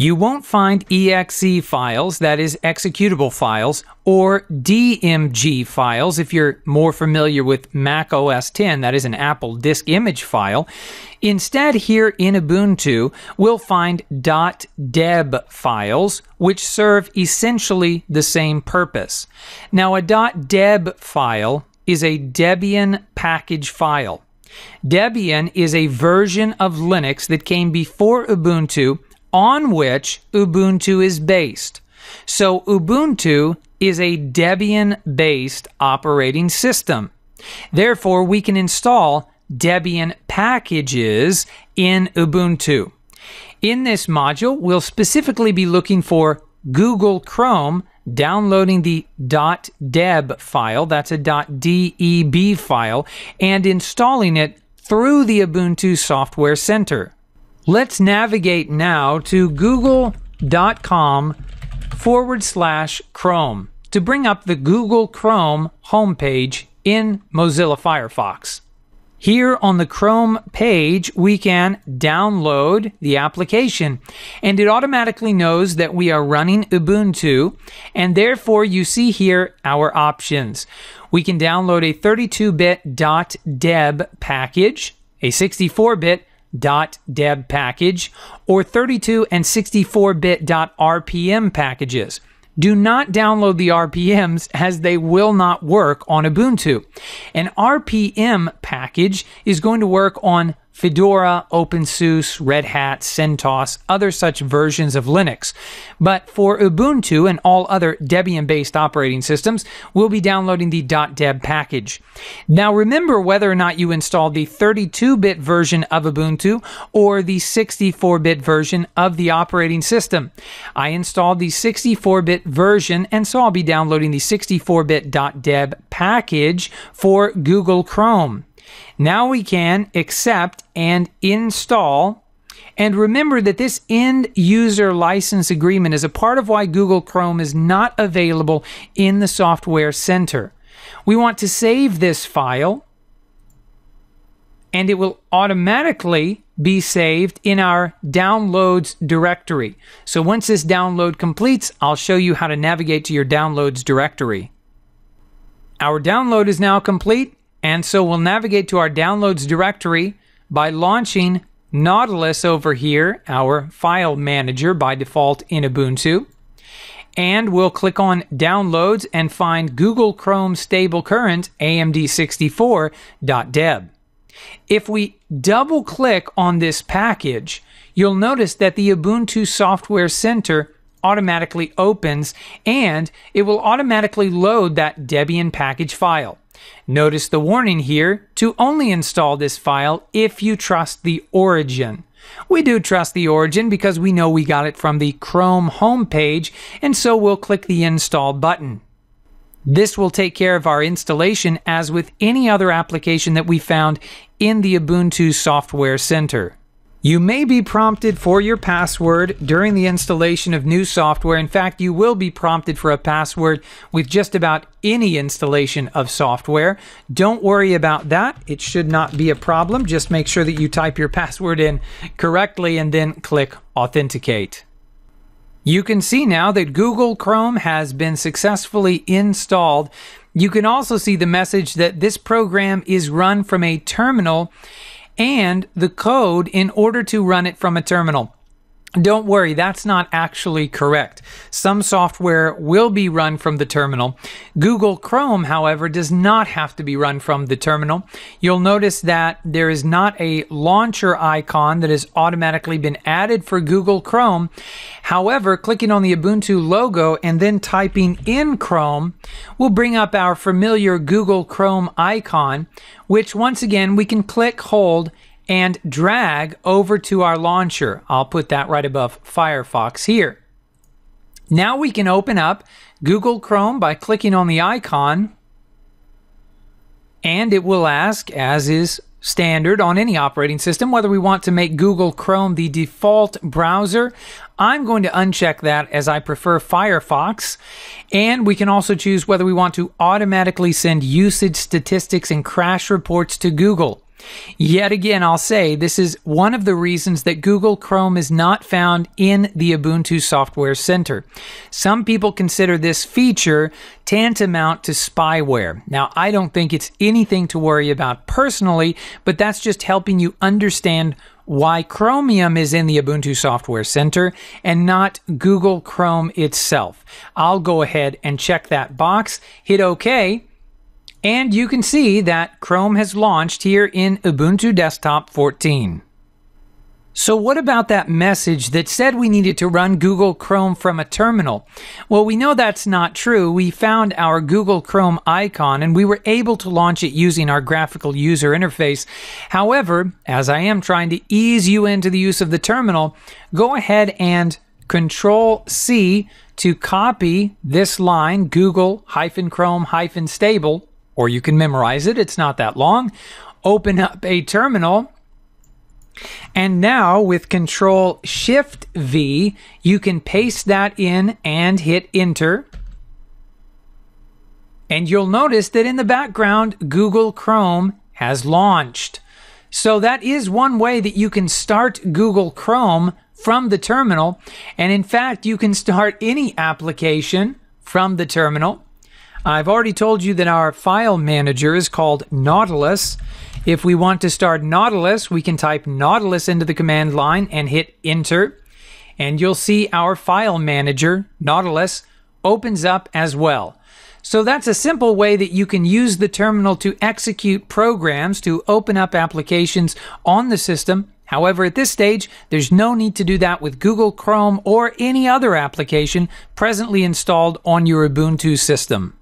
You won't find exe files, that is executable files, or DMG files if you're more familiar with Mac OS 10, that is an Apple disk image file. Instead, here in Ubuntu, we'll find .deb files, which serve essentially the same purpose. Now, a .deb file is a Debian package file. Debian is a version of Linux that came before Ubuntu on which Ubuntu is based. So Ubuntu is a Debian based operating system. Therefore, we can install Debian packages in Ubuntu. In this module, we'll specifically be looking for Google Chrome downloading the .deb file, that's a .deb file, and installing it through the Ubuntu Software Center. Let's navigate now to google.com forward slash Chrome to bring up the Google Chrome homepage in Mozilla Firefox. Here on the Chrome page, we can download the application and it automatically knows that we are running Ubuntu and therefore you see here our options. We can download a 32-bit .deb package, a 64-bit .deb package or 32 and 64-bit .rpm packages. Do not download the RPMs as they will not work on Ubuntu. An RPM package is going to work on Fedora, OpenSUSE, Red Hat, CentOS, other such versions of Linux. But for Ubuntu and all other Debian based operating systems, we'll be downloading the .deb package. Now remember whether or not you installed the 32-bit version of Ubuntu or the 64-bit version of the operating system. I installed the 64-bit version and so I'll be downloading the 64-bit .deb package for Google Chrome. Now we can accept and install. And remember that this end user license agreement is a part of why Google Chrome is not available in the Software Center. We want to save this file and it will automatically be saved in our downloads directory. So once this download completes, I'll show you how to navigate to your downloads directory. Our download is now complete. And so we'll navigate to our downloads directory by launching Nautilus over here, our file manager by default in Ubuntu. And we'll click on downloads and find Google Chrome Stable Current AMD64.deb. If we double click on this package, you'll notice that the Ubuntu Software Center automatically opens and it will automatically load that Debian package file. Notice the warning here to only install this file if you trust the origin. We do trust the origin because we know we got it from the Chrome homepage, and so we'll click the install button. This will take care of our installation as with any other application that we found in the Ubuntu Software Center. You may be prompted for your password during the installation of new software. In fact, you will be prompted for a password with just about any installation of software. Don't worry about that. It should not be a problem. Just make sure that you type your password in correctly and then click Authenticate. You can see now that Google Chrome has been successfully installed. You can also see the message that this program is run from a terminal and the code in order to run it from a terminal. Don't worry, that's not actually correct. Some software will be run from the terminal. Google Chrome, however, does not have to be run from the terminal. You'll notice that there is not a launcher icon that has automatically been added for Google Chrome. However, clicking on the Ubuntu logo and then typing in Chrome will bring up our familiar Google Chrome icon, which once again we can click, hold, and drag over to our launcher. I'll put that right above Firefox here. Now we can open up Google Chrome by clicking on the icon and it will ask, as is standard on any operating system, whether we want to make Google Chrome the default browser. I'm going to uncheck that as I prefer Firefox. And we can also choose whether we want to automatically send usage statistics and crash reports to Google. Yet again, I'll say this is one of the reasons that Google Chrome is not found in the Ubuntu Software Center. Some people consider this feature tantamount to spyware. Now, I don't think it's anything to worry about personally, but that's just helping you understand why Chromium is in the Ubuntu Software Center and not Google Chrome itself. I'll go ahead and check that box, hit OK, and you can see that Chrome has launched here in Ubuntu Desktop 14. So, what about that message that said we needed to run Google Chrome from a terminal? Well, we know that's not true. We found our Google Chrome icon and we were able to launch it using our graphical user interface. However, as I am trying to ease you into the use of the terminal, go ahead and Control C to copy this line Google Chrome stable or you can memorize it. It's not that long. Open up a terminal. And now with Control Shift V, you can paste that in and hit enter. And you'll notice that in the background, Google Chrome has launched. So that is one way that you can start Google Chrome from the terminal. And in fact, you can start any application from the terminal. I've already told you that our file manager is called Nautilus. If we want to start Nautilus, we can type Nautilus into the command line and hit enter. And you'll see our file manager, Nautilus, opens up as well. So that's a simple way that you can use the terminal to execute programs to open up applications on the system. However, at this stage, there's no need to do that with Google Chrome or any other application presently installed on your Ubuntu system.